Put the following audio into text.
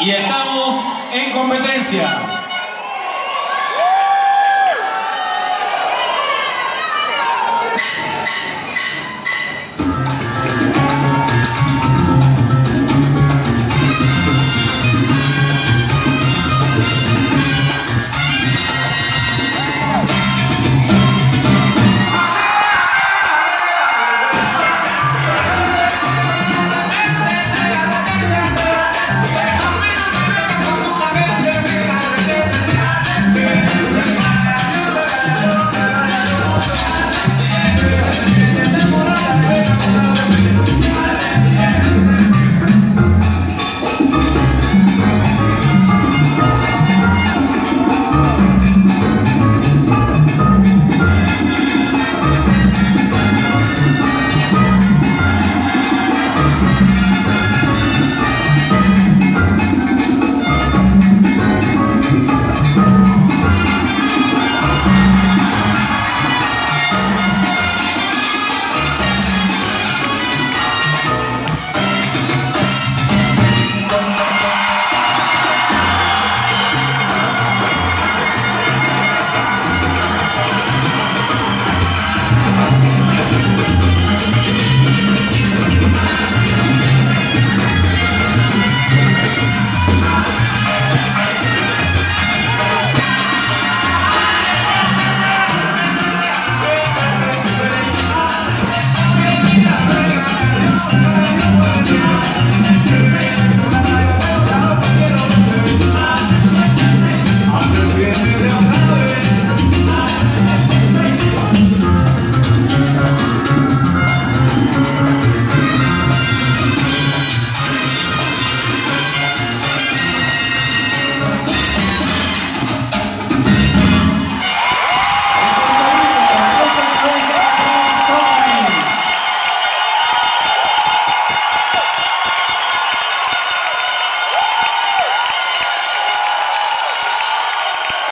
y estamos en competencia.